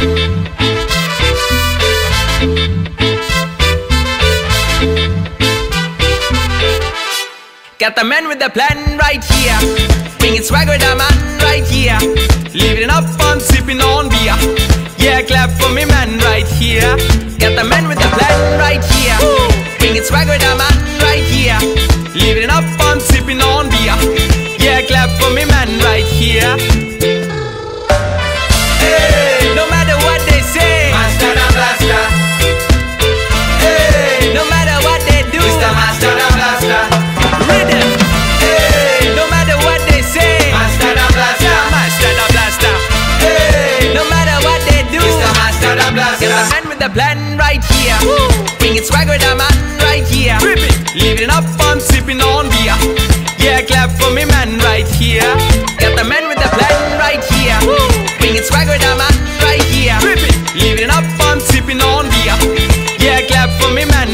Got the man with the plan right here. Bringing swagger with the man right here. Living up on sipping on beer. Yeah, clap for me, man, right here. Got the man with the plan right here. Bringing swagger with the man right here. Living up on sipping on beer. Yeah, clap for me, man, right here. the blend right here. Woo. Bring it swag with a man right here. Trip it. Up, I'm sipping on beer. Yeah, clap for me, man, right here. Got the man with the plan right here. Woo. Bring it swag with a man right here. Trip it. Up, I'm sipping on beer. Yeah, clap for me, man,